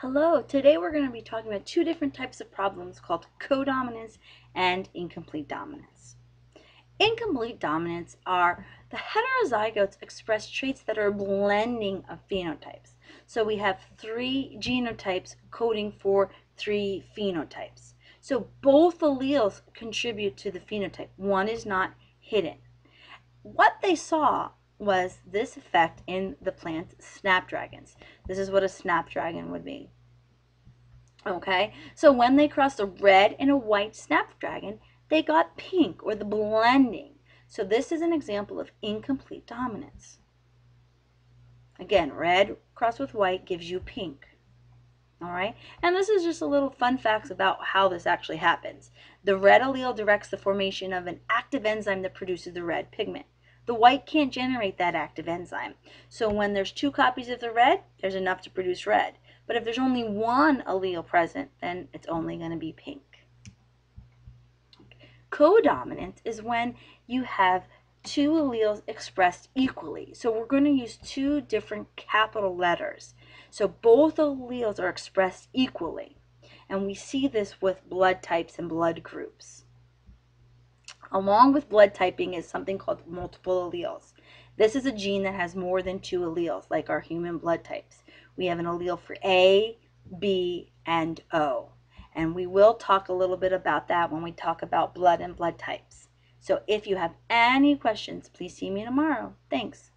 Hello, today we're going to be talking about two different types of problems called codominance and incomplete dominance. Incomplete dominance are the heterozygotes express traits that are a blending of phenotypes. So we have three genotypes coding for three phenotypes. So both alleles contribute to the phenotype. One is not hidden. What they saw was this effect in the plant snapdragons. This is what a snapdragon would be. Okay, so when they crossed a red and a white snapdragon, they got pink or the blending. So this is an example of incomplete dominance. Again, red crossed with white gives you pink. All right, and this is just a little fun facts about how this actually happens. The red allele directs the formation of an active enzyme that produces the red pigment. The white can't generate that active enzyme. So when there's two copies of the red, there's enough to produce red. But if there's only one allele present, then it's only going to be pink. Codominant is when you have two alleles expressed equally. So we're going to use two different capital letters. So both alleles are expressed equally. And we see this with blood types and blood groups. Along with blood typing is something called multiple alleles. This is a gene that has more than two alleles, like our human blood types. We have an allele for A, B, and O. And we will talk a little bit about that when we talk about blood and blood types. So if you have any questions, please see me tomorrow. Thanks.